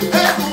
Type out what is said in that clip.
Hey.